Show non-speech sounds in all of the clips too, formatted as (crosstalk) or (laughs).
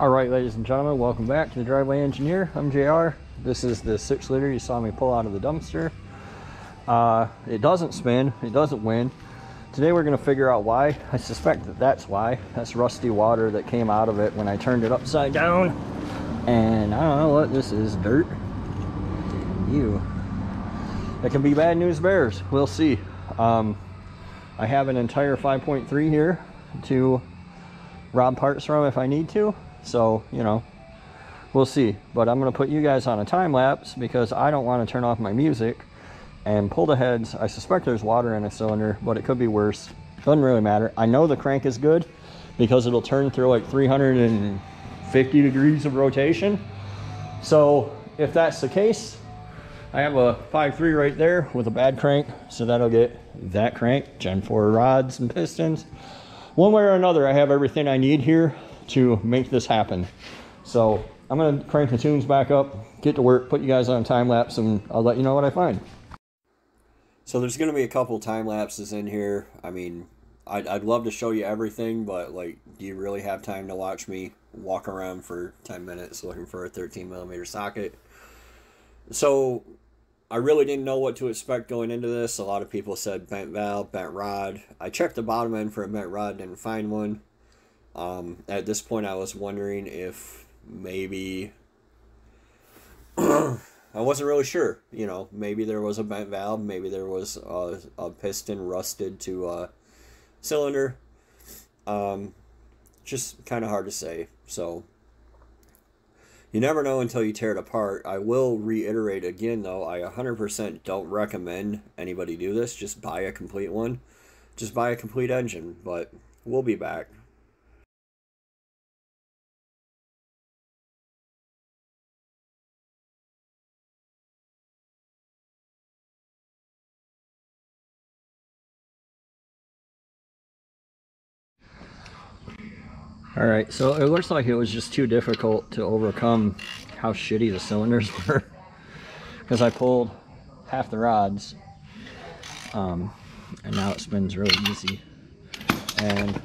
All right, ladies and gentlemen, welcome back to the Driveway Engineer. I'm JR. This is the six liter you saw me pull out of the dumpster. Uh, it doesn't spin, it doesn't win. Today we're gonna figure out why. I suspect that that's why. That's rusty water that came out of it when I turned it upside down. And I don't know what this is, dirt. You. It can be bad news bears, we'll see. Um, I have an entire 5.3 here to rob parts from if I need to. So, you know, we'll see. But I'm going to put you guys on a time lapse because I don't want to turn off my music and pull the heads. I suspect there's water in a cylinder, but it could be worse. Doesn't really matter. I know the crank is good because it'll turn through like 350 degrees of rotation. So if that's the case, I have a 5.3 right there with a bad crank. So that'll get that crank, Gen 4 rods and pistons. One way or another, I have everything I need here to make this happen. So I'm gonna crank the tunes back up, get to work, put you guys on time lapse, and I'll let you know what I find. So there's gonna be a couple time lapses in here. I mean, I'd, I'd love to show you everything, but like, do you really have time to watch me walk around for 10 minutes looking for a 13 millimeter socket? So I really didn't know what to expect going into this. A lot of people said bent valve, bent rod. I checked the bottom end for a bent rod, didn't find one. Um, at this point, I was wondering if maybe (clears throat) I wasn't really sure. You know, maybe there was a bent valve, maybe there was a, a piston rusted to a cylinder. Um, just kind of hard to say. So you never know until you tear it apart. I will reiterate again, though, I 100% don't recommend anybody do this. Just buy a complete one. Just buy a complete engine. But we'll be back. All right, so it looks like it was just too difficult to overcome how shitty the cylinders (laughs) were. Because I pulled half the rods, um, and now it spins really easy. And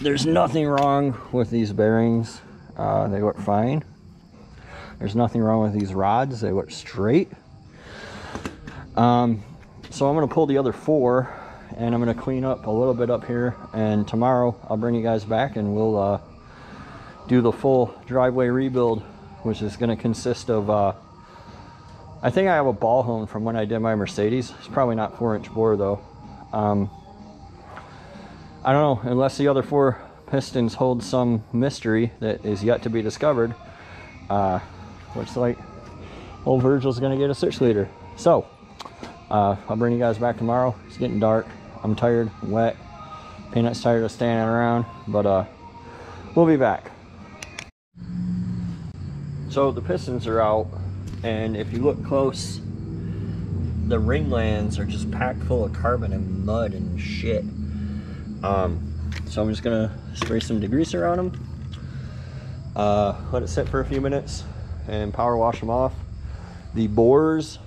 there's nothing wrong with these bearings. Uh, they work fine. There's nothing wrong with these rods. They work straight. Um, so I'm going to pull the other four and I'm going to clean up a little bit up here and tomorrow I'll bring you guys back and we'll uh, do the full driveway rebuild which is going to consist of uh, I think I have a ball hone from when I did my Mercedes. It's probably not four inch bore though. Um, I don't know unless the other four pistons hold some mystery that is yet to be discovered uh, looks like old Virgil's gonna get a six liter. So uh, I'll bring you guys back tomorrow. It's getting dark. I'm tired, wet. Peanut's tired of standing around, but uh, we'll be back. So the pistons are out, and if you look close, the ring lands are just packed full of carbon and mud and shit. Um, so I'm just gonna spray some degreaser on them, uh, let it sit for a few minutes, and power wash them off. The bores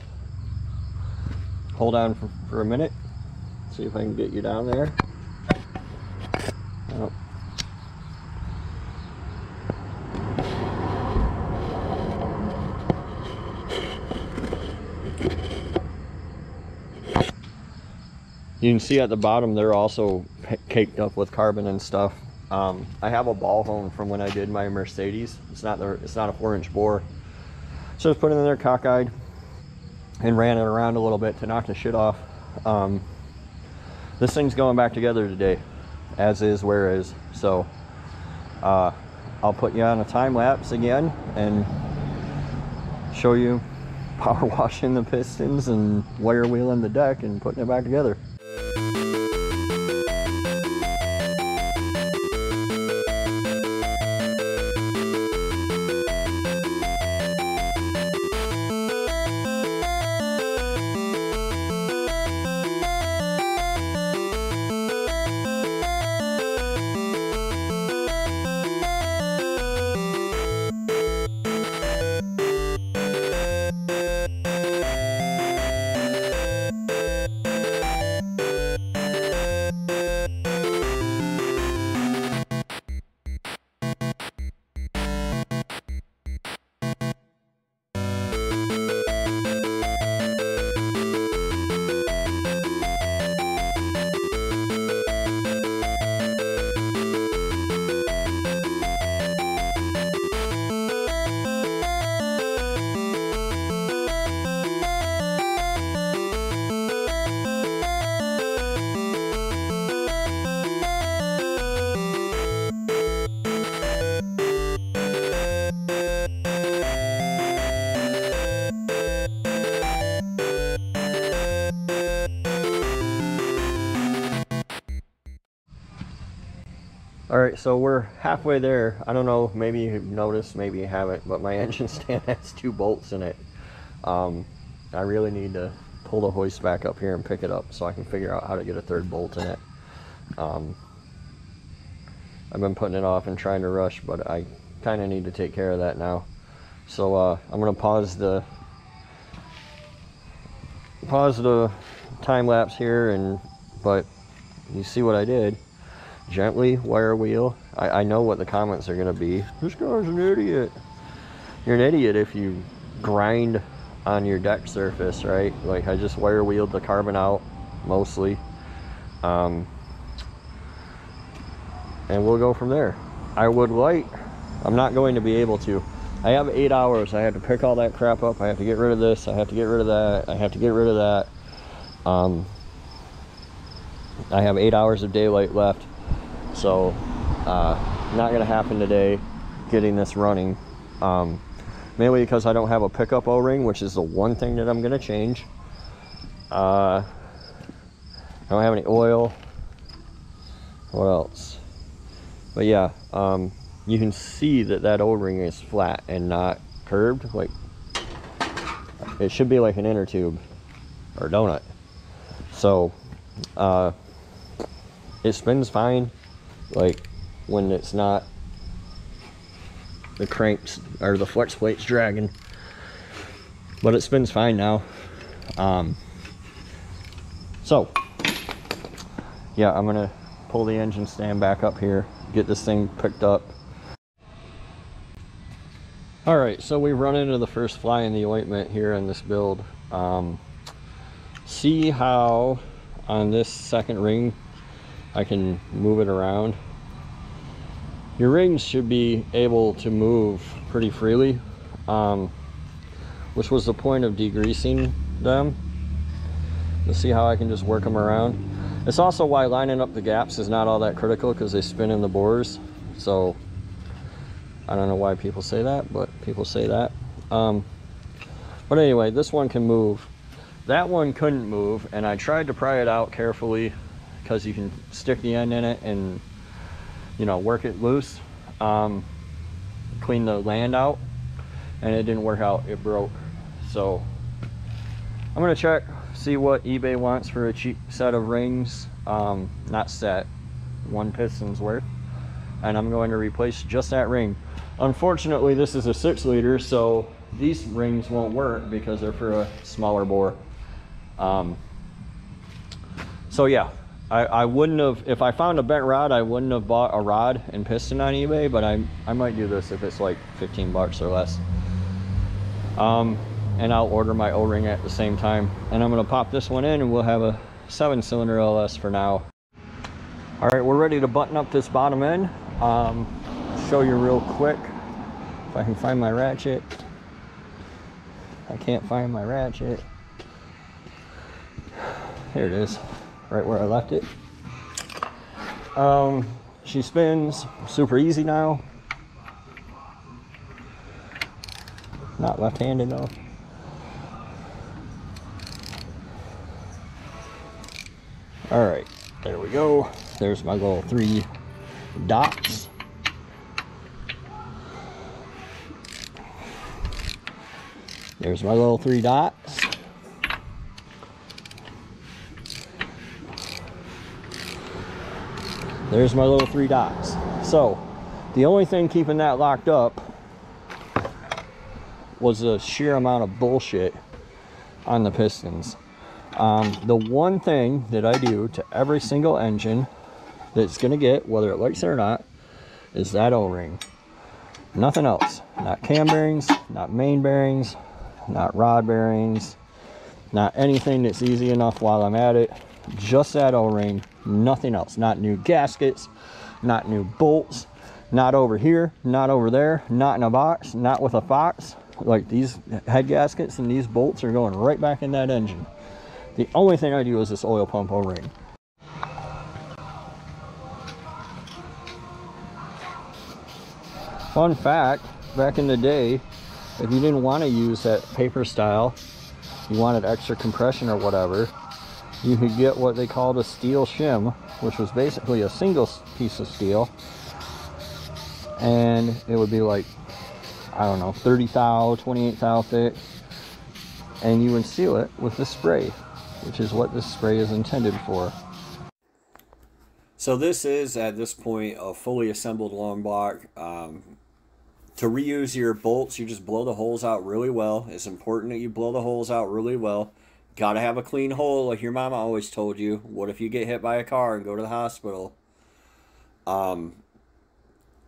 hold on for, for a minute. See if I can get you down there. Oh. You can see at the bottom they're also caked up with carbon and stuff. Um, I have a ball hone from when I did my Mercedes. It's not the, it's not a four inch bore. So just put it in there cockeyed and ran it around a little bit to knock the shit off. Um, this thing's going back together today, as is, where is. So uh, I'll put you on a time lapse again and show you (laughs) power washing the pistons and wire wheeling the deck and putting it back together. All right, so we're halfway there. I don't know, maybe you've noticed, maybe you haven't, but my (laughs) engine stand has two bolts in it. Um, I really need to pull the hoist back up here and pick it up so I can figure out how to get a third bolt in it. Um, I've been putting it off and trying to rush, but I kind of need to take care of that now. So uh, I'm gonna pause the pause the time lapse here, and but you see what I did gently wire wheel. I, I know what the comments are going to be. This guy's an idiot. You're an idiot if you grind on your deck surface, right? Like I just wire wheeled the carbon out mostly. Um, and we'll go from there. I would like, I'm not going to be able to. I have eight hours. I have to pick all that crap up. I have to get rid of this. I have to get rid of that. I have to get rid of that. Um, I have eight hours of daylight left. So, uh, not to happen today getting this running. Um, mainly because I don't have a pickup O-ring, which is the one thing that I'm to change. Uh, I don't have any oil. What else? But yeah, um, you can see that that O-ring is flat and not curved. Like it should be like an inner tube or donut. So uh, it spins fine like when it's not the cranks or the flex plates dragging. But it spins fine now. Um, so yeah I'm gonna pull the engine stand back up here get this thing picked up. All right so we've run into the first fly in the ointment here in this build. Um, see how on this second ring I can move it around. Your rings should be able to move pretty freely, um, which was the point of degreasing them. To see how I can just work them around. It's also why lining up the gaps is not all that critical because they spin in the bores. So I don't know why people say that, but people say that. Um, but anyway, this one can move. That one couldn't move, and I tried to pry it out carefully because you can stick the end in it and you know work it loose um, clean the land out and it didn't work out. It broke. So I'm gonna check see what eBay wants for a cheap set of rings um, not set one piston's worth and I'm going to replace just that ring. Unfortunately this is a six liter so these rings won't work because they're for a smaller bore. Um, so yeah I, I wouldn't have, if I found a bent rod, I wouldn't have bought a rod and piston on eBay, but I, I might do this if it's like 15 bucks or less. Um, and I'll order my O-ring at the same time. And I'm gonna pop this one in and we'll have a seven cylinder LS for now. All right, we're ready to button up this bottom end. Um, show you real quick if I can find my ratchet. I can't find my ratchet. Here it is right where I left it. Um, she spins super easy now. Not left-handed though. All right, there we go. There's my little three dots. There's my little three dots. There's my little three dots. So the only thing keeping that locked up was the sheer amount of bullshit on the pistons. Um, the one thing that I do to every single engine that's going to get, whether it likes it or not, is that O-ring. Nothing else. Not cam bearings, not main bearings, not rod bearings, not anything that's easy enough while I'm at it. Just that O-ring nothing else. Not new gaskets not new bolts not over here not over there not in a box not with a fox. Like these head gaskets and these bolts are going right back in that engine. The only thing i do is this oil pump o-ring fun fact back in the day if you didn't want to use that paper style you wanted extra compression or whatever you could get what they called a steel shim, which was basically a single piece of steel. And it would be like I don't know 30 thou 28 thou thick. And you would seal it with the spray which is what this spray is intended for. So this is at this point a fully assembled long block. Um, to reuse your bolts you just blow the holes out really well. It's important that you blow the holes out really well gotta have a clean hole like your mama always told you. What if you get hit by a car and go to the hospital? Um,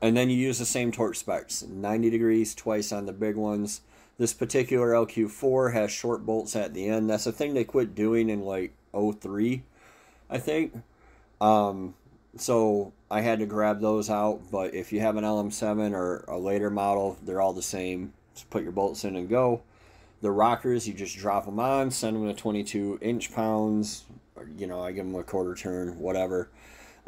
and then you use the same torque specs 90 degrees twice on the big ones. This particular lq4 has short bolts at the end. That's a thing they quit doing in like 03 i think. Um, so i had to grab those out but if you have an lm7 or a later model they're all the same. Just put your bolts in and go the rockers you just drop them on send them to 22 inch pounds or, you know i give them a quarter turn whatever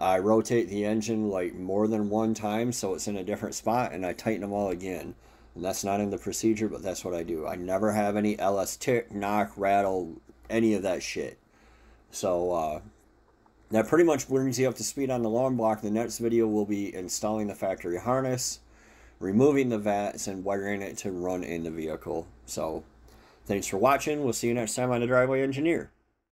I rotate the engine like more than one time so it's in a different spot and I tighten them all again. And that's not in the procedure, but that's what I do. I never have any LS tick, knock, rattle, any of that shit. So uh, that pretty much brings you up to speed on the long block. The next video will be installing the factory harness, removing the VATS, and wiring it to run in the vehicle. So thanks for watching. We'll see you next time on the Driveway Engineer.